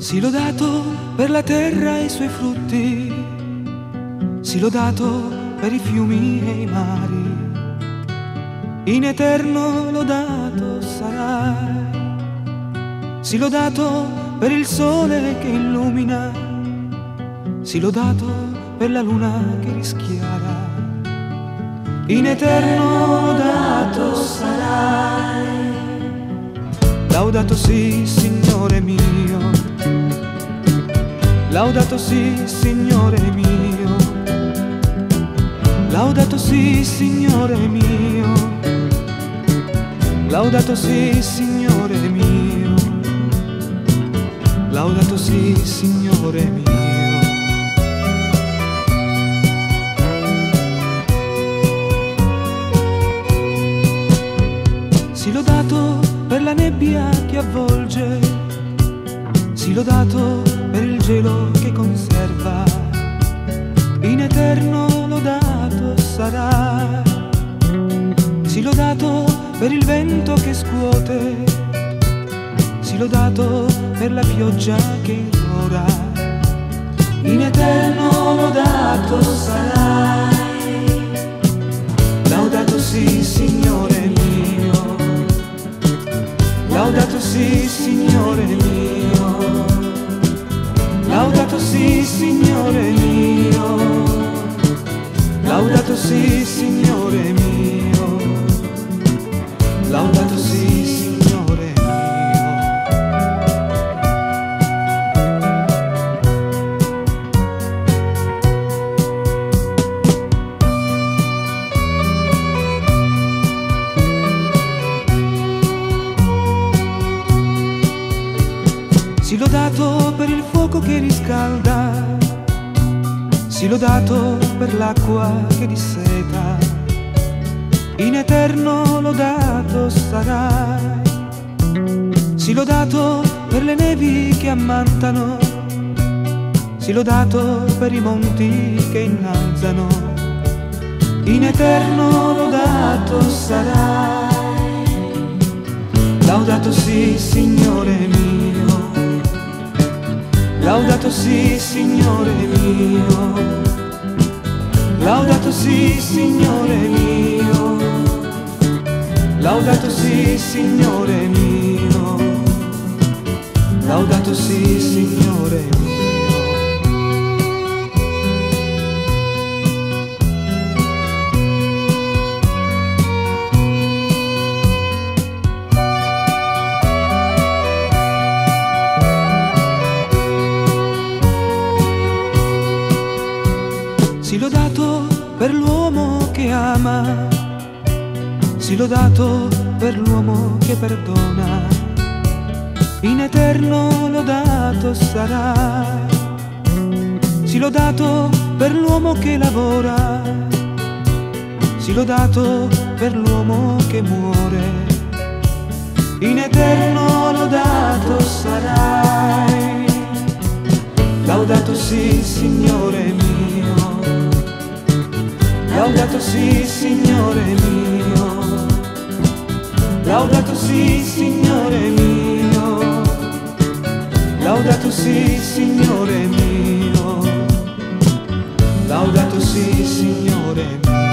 Si lodato per la terra e i suoi frutti, si lodato per i fiumi e i mari, in eterno lodato sarai. Si lodato per il sole che illumina, si lodato per la luna che rischiara, in eterno lodato sarai. Laudato sì, Signore mio, laudato sì, Signore mio, laudato sì, Signore mio, laudato sì, Signore mio, laudato sì, Signore mio. Si lodato per la nebbia che avvolge, si lodato per il vento che scuote, si lodato per la pioggia che ora, in eterno lodato sarai. Laudato sì, Signore mio. Laudato sì, Signore mio. Laudato sì, Signore mio. Laudato sì, Signore mio. Lodato per il fuoco che riscalda, si lodato per l'acqua che disseta, in eterno lodato sarai. Si lodato per le nevi che ammantano, si lodato per i monti che innalzano, in eterno lodato sarai. Laudato sì, Signore mio. Laudato sì, Signore mio. Laudato sì, Signore mio. Laudato sì, Signore mio. Laudato sì, Signore mio. Si lodato per l'uomo che ama, si lodato per l'uomo che perdona, in eterno lodato sarà. Si lodato per l'uomo che lavora, si lodato per l'uomo che muore, in eterno lodato sarai. Laudato sì, Signore mio. Laudato sì, Signore mio. Laudato sì, Signore mio. Laudato sì, Signore mio. Laudato sì, Signore mio.